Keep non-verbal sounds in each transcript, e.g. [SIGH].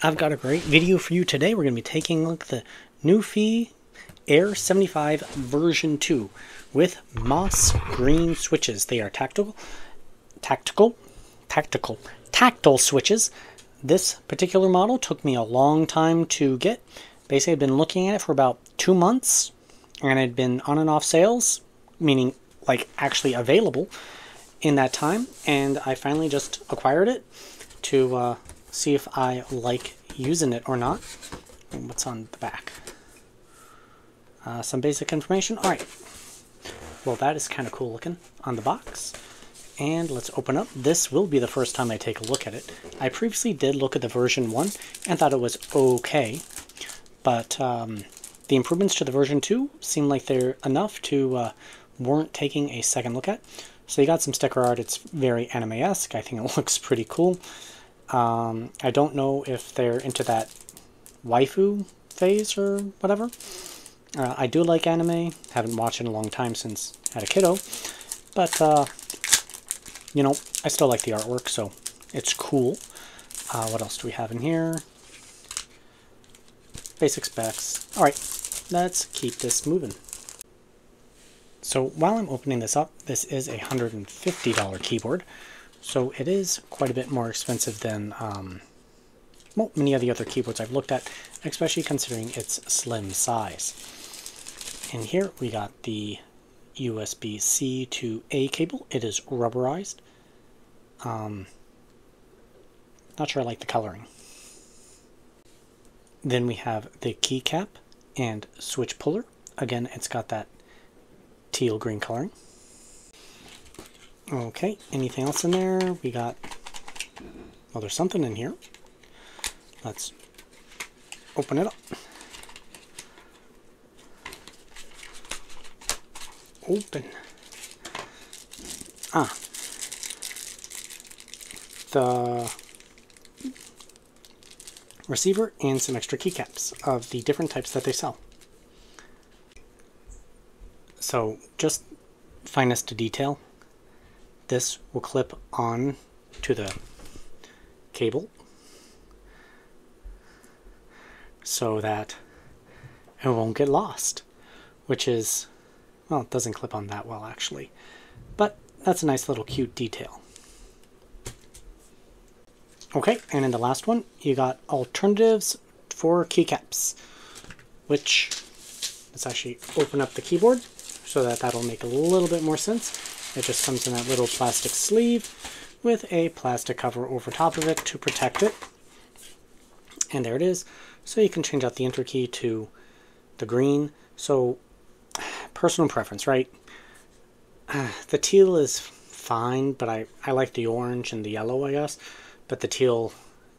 I've got a great video for you today. We're going to be taking a look at the NuPhy Air 75 version 2 with moss green switches. They are tactical, tactical, tactical, tactile switches. This particular model took me a long time to get. Basically, I've been looking at it for about two months, and it had been on and off sales, meaning like actually available in that time, and I finally just acquired it to uh, see if I like using it or not. And what's on the back? Uh, some basic information. All right. Well, that is kind of cool looking on the box. And let's open up. This will be the first time I take a look at it. I previously did look at the version 1 and thought it was okay. But um, the improvements to the version 2 seem like they're enough to uh, warrant taking a second look at. So you got some sticker art. It's very anime-esque. I think it [LAUGHS] looks pretty cool. Um, I don't know if they're into that waifu phase or whatever. Uh, I do like anime. Haven't watched in a long time since I had a kiddo. But, uh, you know, I still like the artwork, so it's cool. Uh, what else do we have in here? Basic specs. Alright, let's keep this moving. So while I'm opening this up, this is a $150 keyboard. So it is quite a bit more expensive than um, well, many of the other keyboards I've looked at, especially considering its slim size. And here we got the USB-C to A cable. It is rubberized. Um, not sure I like the coloring. Then we have the keycap and switch puller. Again, it's got that teal green coloring. Okay, anything else in there? We got, well, there's something in here. Let's open it up. Open. Ah. The receiver and some extra keycaps of the different types that they sell. So just finest to detail this will clip on to the cable so that it won't get lost, which is, well, it doesn't clip on that well actually, but that's a nice little cute detail. Okay, and in the last one, you got alternatives for keycaps, which, let's actually open up the keyboard so that that'll make a little bit more sense. It just comes in that little plastic sleeve with a plastic cover over top of it to protect it. And there it is. So you can change out the enter key to the green. So [SIGHS] personal preference, right? [SIGHS] The teal is fine, but I, I like the orange and the yellow, I guess. But the teal,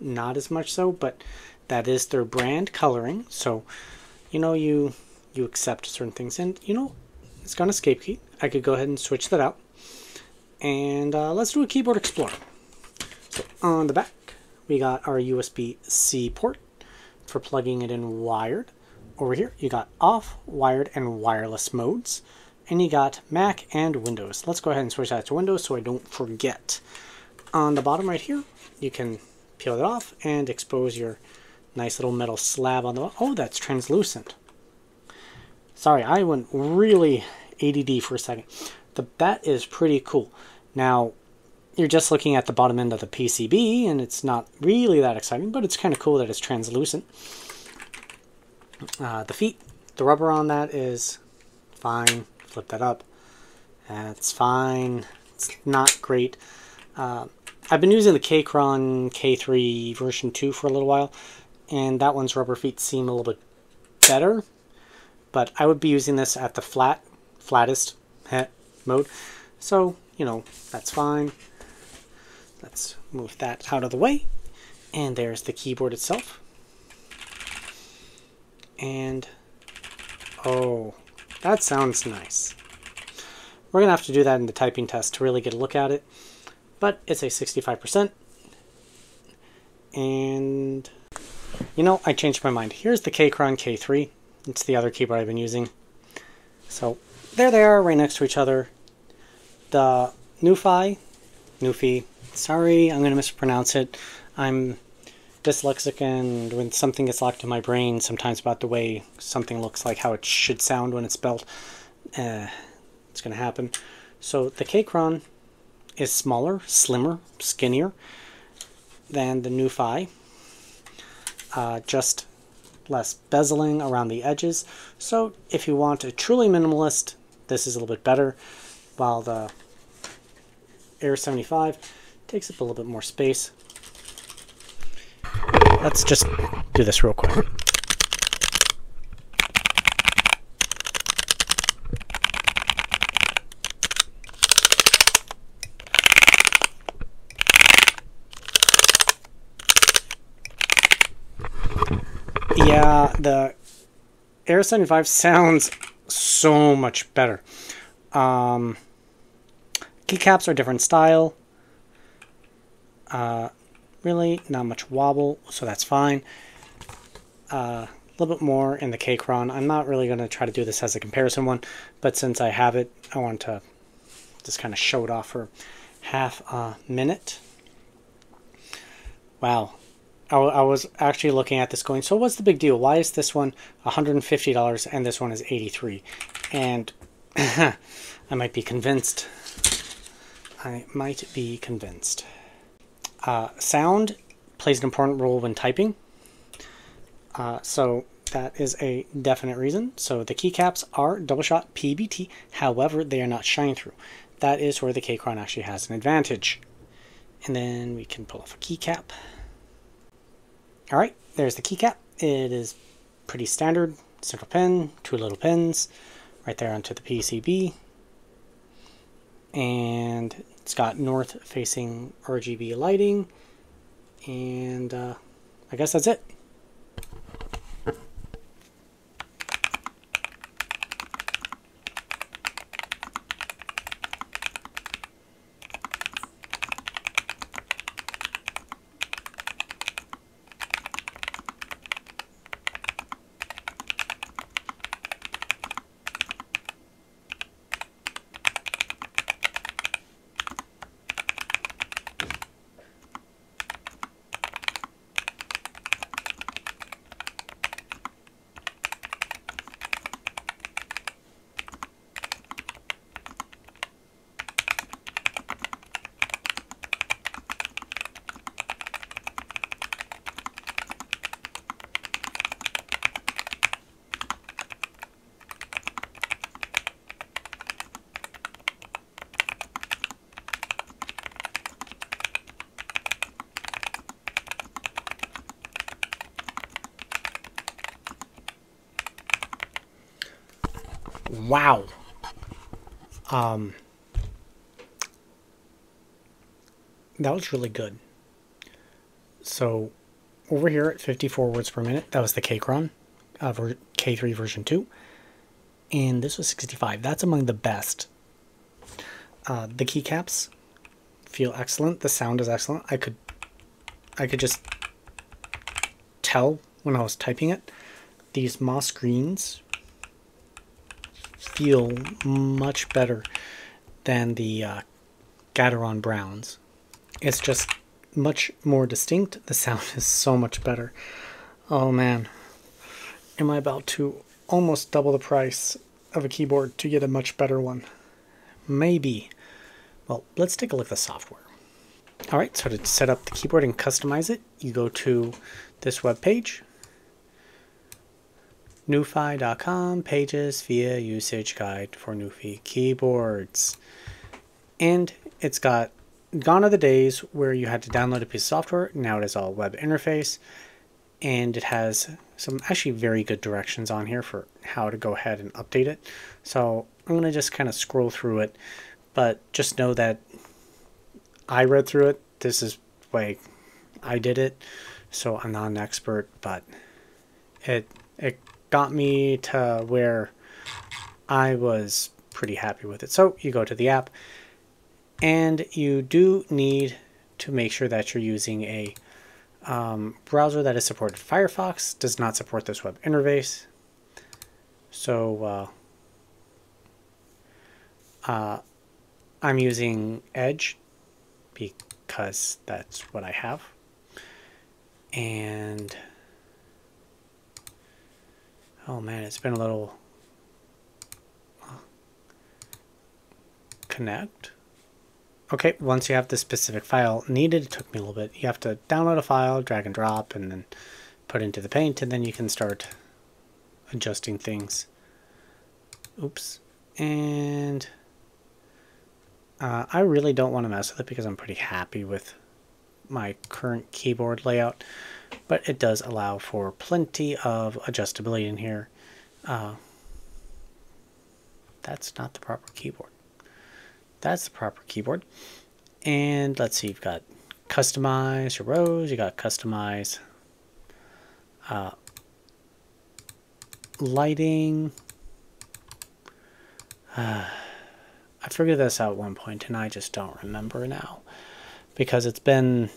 not as much so. But that is their brand coloring. So, you know, you you accept certain things. And, you know, it's got an escape key. I could go ahead and switch that out. And uh, let's do a Keyboard Explorer. So on the back, we got our USB-C port for plugging it in wired. Over here, you got off, wired, and wireless modes. And you got Mac and Windows. Let's go ahead and switch that to Windows so I don't forget. On the bottom right here, you can peel it off and expose your nice little metal slab on the Oh, that's translucent. Sorry, I went really ADD for a second. The, that is pretty cool. Now, you're just looking at the bottom end of the PCB, and it's not really that exciting, but it's kind of cool that it's translucent. Uh, the feet, the rubber on that is fine. Flip that up. That's fine. It's not great. Uh, I've been using the Keychron K3 version 2 for a little while, and that one's rubber feet seem a little bit better, but I would be using this at the flat, flattest mode. So, you know, that's fine. Let's move that out of the way. And there's the keyboard itself. And, oh, that sounds nice. We're going to have to do that in the typing test to really get a look at it. But it's a 65%. And, you know, I changed my mind. Here's the Keychron K3. It's the other keyboard I've been using. So, there they are, right next to each other the NuPhy. NuPhy, sorry, I'm going to mispronounce it. I'm dyslexic and when something gets locked in my brain, sometimes about the way something looks like how it should sound when it's spelled, uh, it's going to happen. So the Keychron is smaller, slimmer, skinnier than the NuPhy. Uh, just less bezeling around the edges. So if you want a truly minimalist, this is a little bit better, while the Air 75 takes up a little bit more space. Let's just do this real quick. Yeah, the Air 75 sounds so much better. Um, keycaps are different style. Uh, really, not much wobble, so that's fine. Uh, a little bit more in the Keychron. I'm not really going to try to do this as a comparison one, but since I have it, I want to just kind of show it off for half a minute. Wow, I, I was actually looking at this going, so what's the big deal? Why is this one $150 and this one is 83 And [LAUGHS] I might be convinced. I might be convinced. Uh, sound plays an important role when typing. Uh, so that is a definite reason. So the keycaps are double shot PBT, however, they are not shine through. That is where the Keychron actually has an advantage. And then we can pull off a keycap. All right, there's the keycap. It is pretty standard. Central pin, two little pins, right there onto the PCB. And it's got north-facing RGB lighting. And uh, I guess that's it. Wow. Um, that was really good. So over here at 54 words per minute, that was the Keychron, uh, K3 version 2. And this was 65. That's among the best. Uh, the keycaps feel excellent. The sound is excellent. I could, I could just tell when I was typing it. These moss greens feel much better than the uh, Gateron Browns. It's just much more distinct. The sound is so much better. Oh man, am I about to almost double the price of a keyboard to get a much better one? Maybe. Well, let's take a look at the software. All right, so to set up the keyboard and customize it, you go to this web page, NuPhy.com pages via usage guide for NuPhy keyboards. And it's got gone are the days where you had to download a piece of software. Now it is all web interface. And it has some actually very good directions on here for how to go ahead and update it. So I'm going to just kind of scroll through it. But just know that I read through it. This is way I did it. So I'm not an expert, but it it got me to where I was pretty happy with it. So you go to the app and you do need to make sure that you're using a um, browser that is supported. Firefox does not support this web interface. So uh, uh, I'm using Edge because that's what I have. And oh man, it's been a little connect. Okay, once you have the specific file needed, it took me a little bit. You have to download a file, drag and drop, and then put into the paint, and then you can start adjusting things. Oops. And uh, I really don't want to mess with it because I'm pretty happy with my current keyboard layout, but it does allow for plenty of adjustability in here. Uh, that's not the proper keyboard. That's the proper keyboard. And let's see, you've got customize your rows, you got customize uh, lighting. Uh, [SIGHS] I figured this out at one point and I just don't remember now because it's been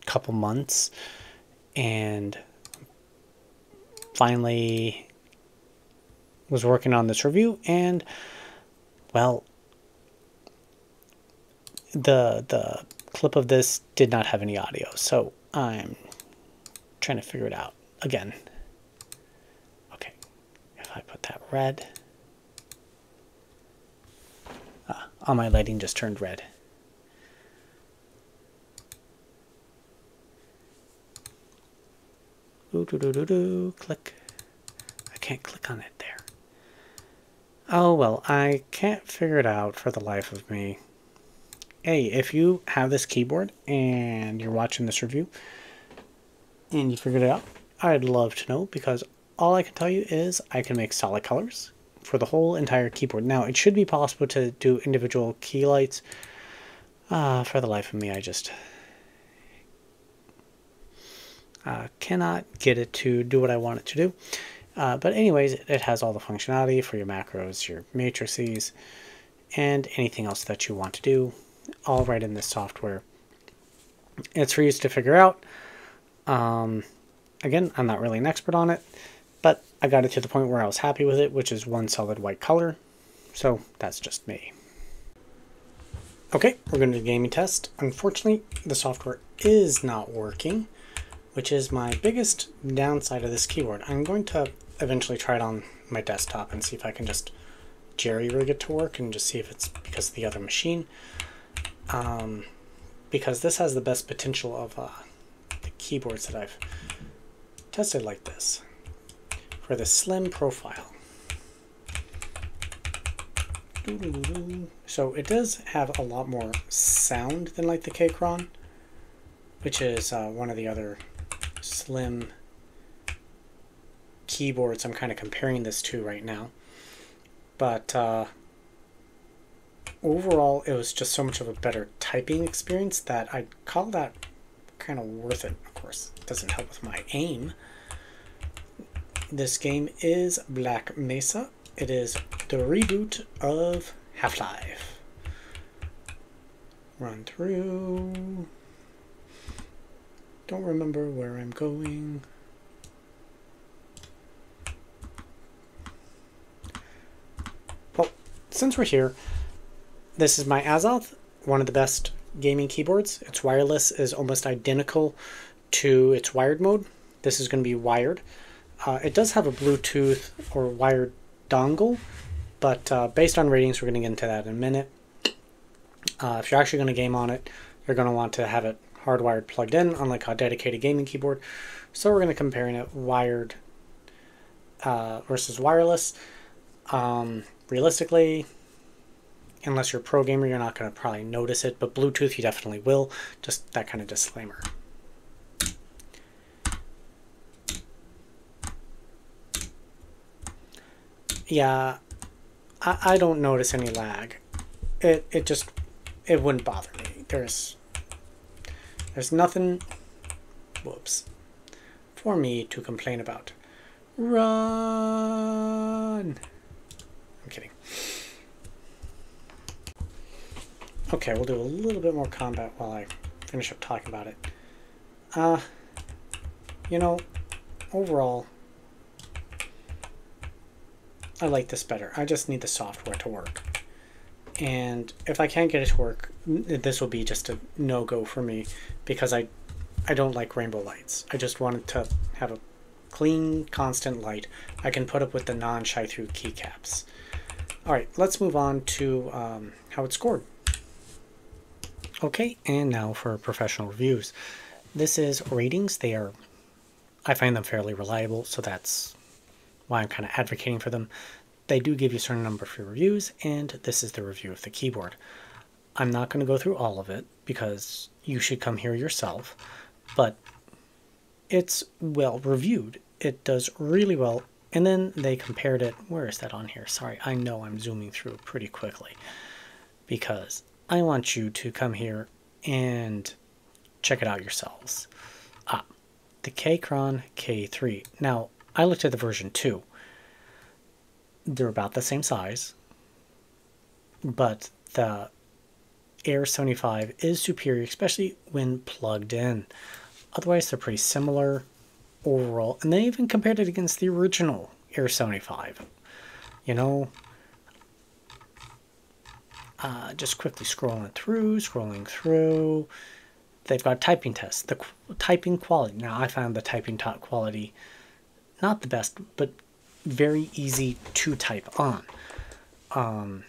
a couple months and finally was working on this review and well the the clip of this did not have any audio so I'm trying to figure it out again. Okay if I put that red. Ah, all my lighting just turned red Ooh, doo, doo, doo, doo. Click. I can't click on it there. Oh, well, I can't figure it out for the life of me. Hey, if you have this keyboard and you're watching this review and you figured it out, I'd love to know because all I can tell you is I can make solid colors for the whole entire keyboard. Now, it should be possible to do individual key lights. Uh, for the life of me, I just uh, cannot get it to do what I want it to do. Uh, but anyways, it has all the functionality for your macros, your matrices, and anything else that you want to do, all right in this software. It's for you to figure out. Um, again, I'm not really an expert on it, but I got it to the point where I was happy with it, which is one solid white color. So that's just me. Okay, we're going to do a gaming test. Unfortunately, the software is not working which is my biggest downside of this keyboard. I'm going to eventually try it on my desktop and see if I can just jerry rig it to work and just see if it's because of the other machine. Um, because this has the best potential of uh, the keyboards that I've tested like this for the slim profile. So it does have a lot more sound than like the Keychron, which is uh, one of the other slim keyboards I'm kind of comparing this to right now. But uh, overall, it was just so much of a better typing experience that I'd call that kind of worth it. Of course, it doesn't help with my aim. This game is Black Mesa. It is the reboot of Half-Life. Run through. Don't remember where I'm going. Well, since we're here, this is my Azoth, one of the best gaming keyboards. Its wireless is almost identical to its wired mode. This is going to be wired. Uh, it does have a Bluetooth or wired dongle, but uh, based on Rtings, we're going to get into that in a minute. Uh, if you're actually going to game on it, you're going to want to have it hardwired plugged in, unlike a dedicated gaming keyboard. So we're going to compare it wired uh, versus wireless. Um, realistically, unless you're a pro gamer, you're not going to probably notice it, but Bluetooth you definitely will. Just that kind of disclaimer. Yeah, I, I don't notice any lag. It, it just, it wouldn't bother me. There's there's nothing, whoops, for me to complain about. Run! I'm kidding. Okay, we'll do a little bit more combat while I finish up talking about it. Uh, you know, overall, I like this better. I just need the software to work. And if I can't get it to work, this will be just a no-go for me because I I don't like rainbow lights. I just wanted to have a clean, constant light I can put up with the non-shy-through keycaps. Alright, let's move on to um, how it's scored. Okay, and now for professional reviews. This is Rtings. They are, I find them fairly reliable, so that's why I'm kind of advocating for them. They do give you a certain number for reviews, and this is the review of the keyboard. I'm not going to go through all of it because you should come here yourself, but it's well reviewed. It does really well. And then they compared it. Where is that on here? Sorry, I know I'm zooming through pretty quickly because I want you to come here and check it out yourselves. Ah, the Keychron K3. Now, I looked at the version 2. They're about the same size, but the Air 75 is superior, especially when plugged in. Otherwise, they're pretty similar overall, and they even compared it against the original Air 75. You know, uh, just quickly scrolling through, scrolling through. They've got typing tests, the qu- typing quality. Now, I found the typing top quality not the best, but very easy to type on. Um,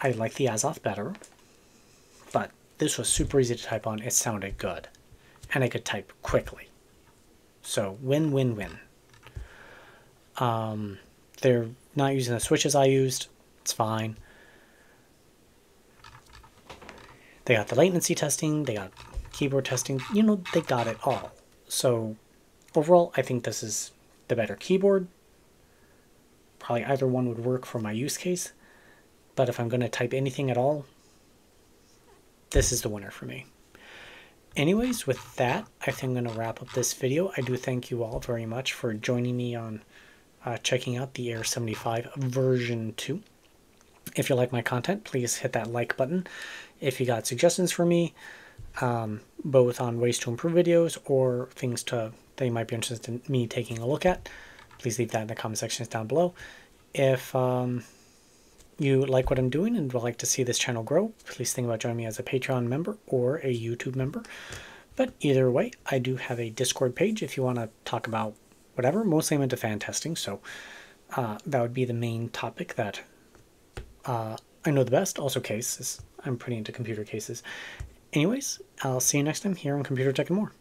I like the Azoth better, this was super easy to type on. It sounded good, and I could type quickly. So win, win, win. Um, they're not using the switches I used. It's fine. They got the latency testing. They got keyboard testing. You know, they got it all. So overall, I think this is the better keyboard. Probably either one would work for my use case. But if I'm going to type anything at all, this is the winner for me. Anyways, with that, I think I'm going to wrap up this video. I do thank you all very much for joining me on uh, checking out the Air 75 version 2. If you like my content, please hit that like button. If you got suggestions for me, um, both on ways to improve videos or things to that you might be interested in me taking a look at, please leave that in the comment sections down below. If um, you like what I'm doing and would like to see this channel grow, please think about joining me as a Patreon member or a YouTube member. But either way, I do have a Discord page if you want to talk about whatever. Mostly I'm into fan testing, so uh, that would be the main topic that uh, I know the best. Also cases. I'm pretty into computer cases. Anyways, I'll see you next time here on Computer Tech and More.